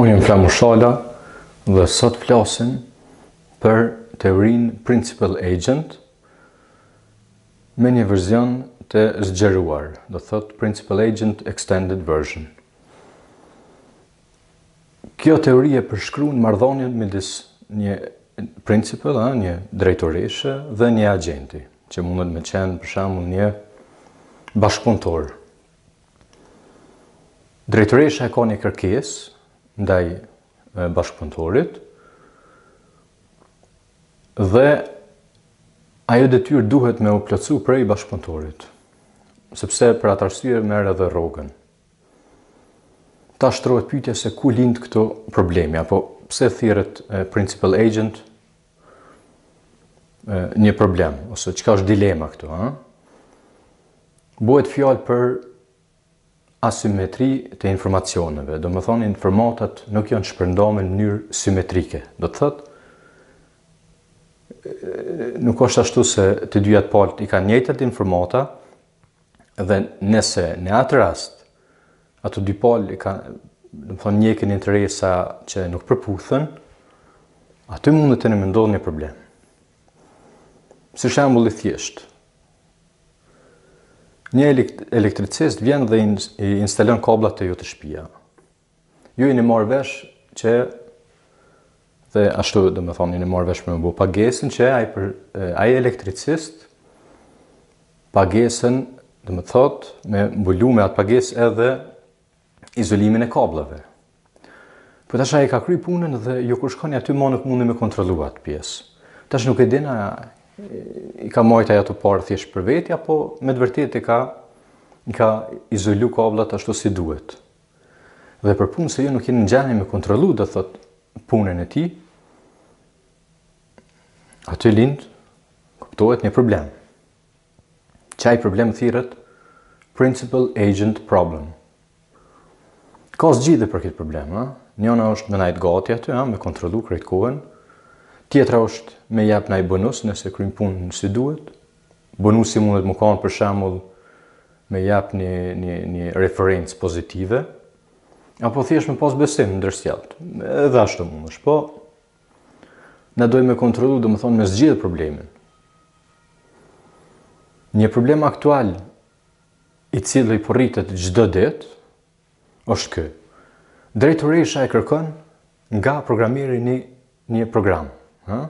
Unë jam Flamur Shala dhe sot flasim për teorinë Principal Agent me një version të zgjeruar, do thotë Principal Agent Extended Version. Kjo teori e përshkruan marrëdhënien midis një principali, a, një drejtoreshe dhe një agjenti, që mundet me qenë për shembull një bashkëpunëtor. Drejtoresha e ka një kërkesë ndaj bashkëpunëtorit dhe ajo detyrë duhet me u plotësu prej bashkëpunëtorit, sepse për atë arsye merr edhe rrogën. Tash shtrohet pyetja se ku lind këtu problemi apo pse thirret principal agent një problem ose çka është dilema këtu, ha? Bëhet fjalë për asimetri të informacioneve, do më thonë informatat nuk janë shpërnda n'mënyrë simetrike, do të thotë, nuk është ashtu se të dyja palët i kanë njëjtët informata, Dhe nëse në atë rast ato dy palë kanë, do me thonë, njëkohësisht interesa që nuk përputhen, aty mundet me ndodhë një problem. Si shembull i thjeshtë, një elektricist vjen dhe i instalon kablat te ju te shpia. Ju jeni marrë vesh që dhe ashtu do me thonë jeni marrë vesh me bo pagesën që ai, për, ai elektricist pagesën do me thonë me mbulu me atë pagesë edhe izolimin e kablave. Po tash ai ka kry punën dhe ju kur shkoni aty më nuk muni me kontrollu atë pjesë. Tash nuk e din a i ka majt ai ato pare thjesht për veti apo me të vërtetë e ka i ka izolu kablat ashtu si duhet. Dhe për punë se ju nuk jeni në gjendje me kontrollu, do thotë, punën e tij, aty lind kuptohet një problem. Qaj problem thirret principal agent problem. Ka zgjidhje për këtë problem, ha? Njëna është me nejtë gati aty, ha? me kontrollu krejt kohën. Tjetra është me jap naj bonus nëse kryn punën si duhet. Bonusi mundet mu kanë për shembull me jap një një një referencë pozitive apo thjesht me pas besim të ndërsjellët. Edhe ashtu mundesh, po na dojmë me kontrollu, do me thonë, me zgjidhë problemin. Një problem aktual i cili po rritet çdo ditë është ky. Drejtoresha e kërkon nga programeri një një program, ha?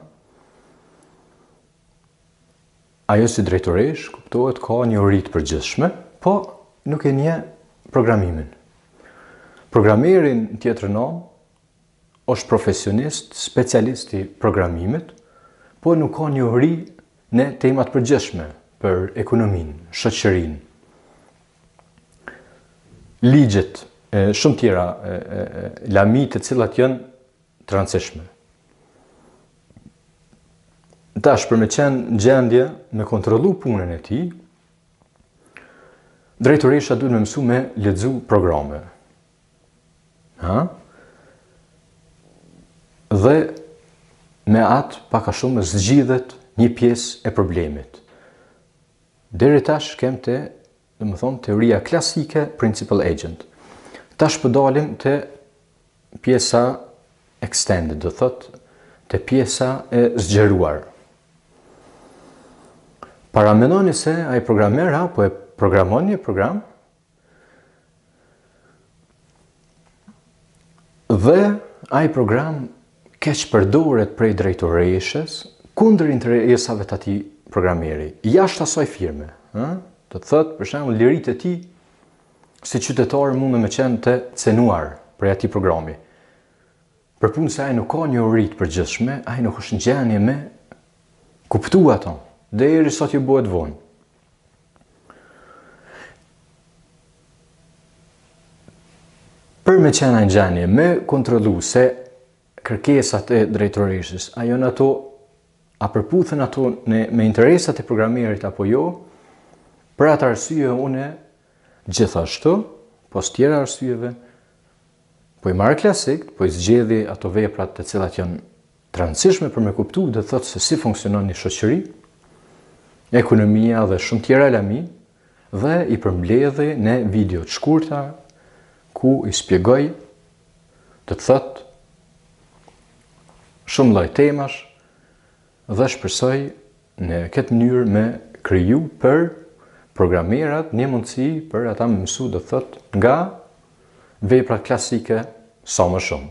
Ajo si drejtoreshë, kuptohet, ka njohuri të përgjithshme, po nuk e njeh programimin. Programeri n'tjetrën anë është profesionist, specialist i programimit, po nuk ka njohuri në tema të përgjithshme për ekonominë, shoqërinë, ligjet, shumë tjera lami të cilat janë të rëndësishme. Tash për me qenë në gjendje me kontrollu punën e tij, drejtoresha duhet me mësu me lexu programe. Ha? Dhe me atë pak a shumë zgjidhet një pjesë e problemit. Deri tash kem të Domethënë teoria klasike principal agent. Tash po dalim te pjesa extended, do thotë te pjesa e zgjeruar. Paramendoni se ai programeri po e programon një program Dhe ai program keqpërdoret prej drejtoreshës kundër interesave të atij programeri, jashtë asaj firme, ë? Do të thotë, për shembull, liritë e tij si qytetar mund me qenë të cenuar prej atij programi. Për punë se ai nuk ka njohuri të përgjithshme, ai nuk është në gjendje me kuptu ato, derisa t'i bëhet vonë. Për me qenë në gjendje me kontrollu se kërkesat e drejtoreshës, a janë ato, a përputhen ato në, me interesat e programerit apo jo, për atë arsye unë, gjithashtu, pos tjera arsyeve, po i marr klasikët, po i zgjedhi ato veprat të cilat janë Të rëndësishme për me kuptu do të thotë se si funksionon një shoqëri, ekonomia dhe shumë tjera lami, dhe i përmbledhi në video të shkurta, ku i shpjegoj do të thotë shumë lloj temash, dhe shpresoj në këtë mënyrë me kriju për programerët një mundësi për ata me mësu do të thotë nga veprat klasike sa më shumë.